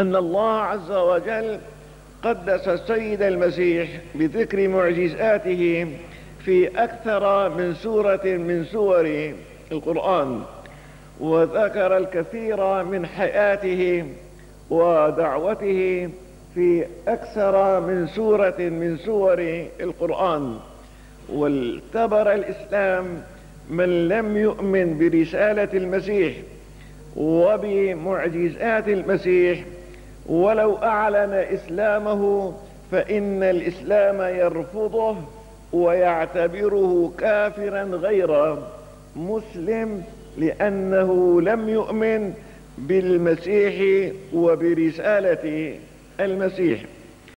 أن الله عز وجل قدس السيد المسيح بذكر معجزاته في أكثر من سورة من سور القرآن وذكر الكثير من حياته ودعوته في أكثر من سورة من سور القرآن. واعتبر الإسلام من لم يؤمن برسالة المسيح وبمعجزات المسيح ولو أعلن إسلامه فإن الإسلام يرفضه ويعتبره كافرا غير مسلم لأنه لم يؤمن بالمسيح وبرسالة المسيح.